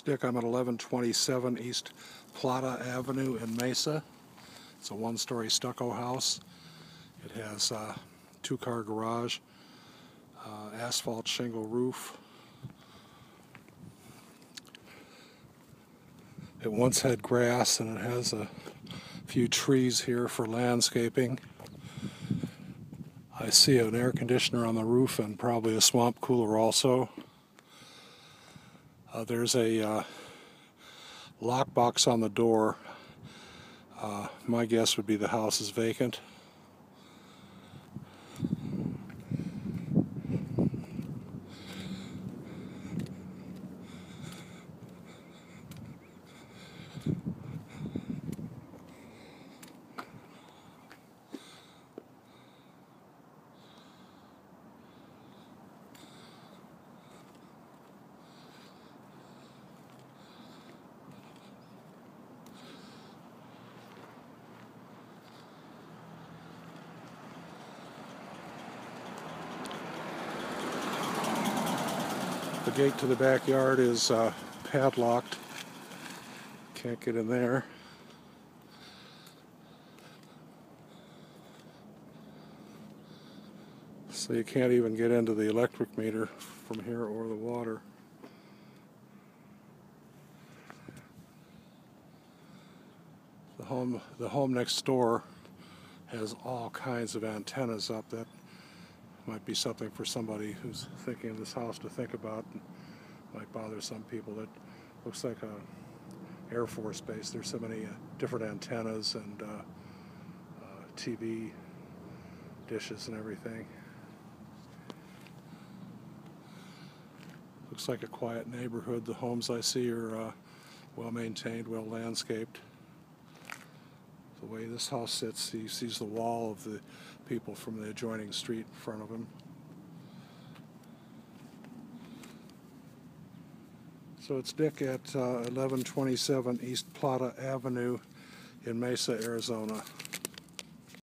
Dick. I'm at 1127 East Plata Avenue in Mesa. It's a one-story stucco house. It has a two-car garage, uh, asphalt shingle roof. It once had grass and it has a few trees here for landscaping. I see an air conditioner on the roof and probably a swamp cooler also. Uh, there's a uh, lockbox on the door. Uh, my guess would be the house is vacant. The gate to the backyard is uh, padlocked. Can't get in there. So you can't even get into the electric meter from here or the water. The home, the home next door has all kinds of antennas up that might be something for somebody who's thinking of this house to think about. Might bother some people. That looks like a Air Force base. There's so many uh, different antennas and uh, uh, TV dishes and everything. Looks like a quiet neighborhood. The homes I see are uh, well maintained, well landscaped. The way this house sits, he sees the wall of the people from the adjoining street in front of him. So it's Dick at uh, 1127 East Plata Avenue in Mesa, Arizona.